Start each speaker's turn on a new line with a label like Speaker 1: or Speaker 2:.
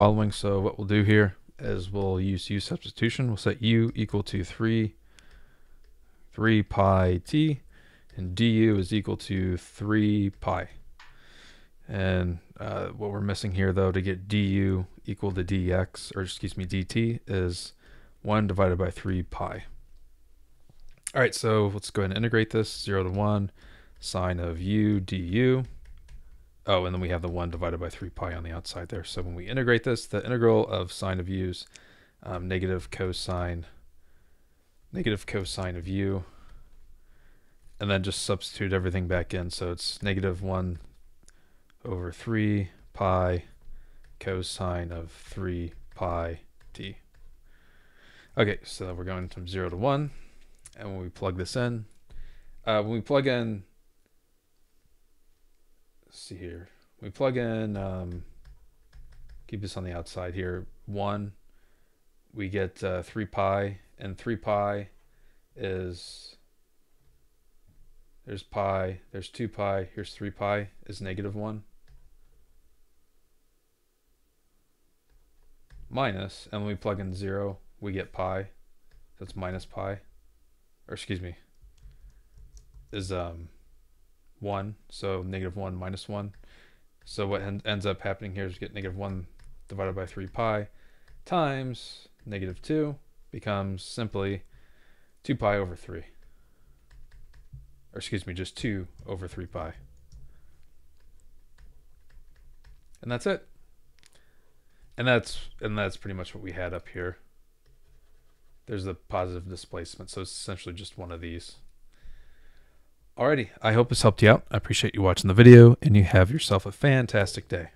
Speaker 1: following. So what we'll do here is we'll use u substitution. We'll set u equal to 3, 3 pi t, and du is equal to 3 pi. And uh, what we're missing here, though, to get du equal to dx, or excuse me, dt, is 1 divided by 3 pi. All right, so let's go ahead and integrate this, 0 to 1, sine of u du. Oh, and then we have the 1 divided by 3 pi on the outside there. So when we integrate this, the integral of sine of u's, um, negative cosine, negative cosine of u, and then just substitute everything back in. So it's negative 1 over 3 pi cosine of 3 pi t. Okay, so we're going from 0 to 1. And when we plug this in, uh, when we plug in see here. We plug in, um, keep this on the outside here, 1. We get uh, 3 pi, and 3 pi is, there's pi, there's 2 pi, here's 3 pi, is negative 1. Minus, and when we plug in 0, we get pi, it's minus pi, or excuse me, is um, 1, so negative 1 minus 1. So what en ends up happening here is get negative 1 divided by 3 pi times negative 2 becomes simply 2 pi over 3. Or excuse me, just 2 over 3 pi. And that's it. And that's and that's pretty much what we had up here. There's the positive displacement, so it's essentially just one of these. Alrighty, I hope this helped you out. I appreciate you watching the video, and you have yourself a fantastic day.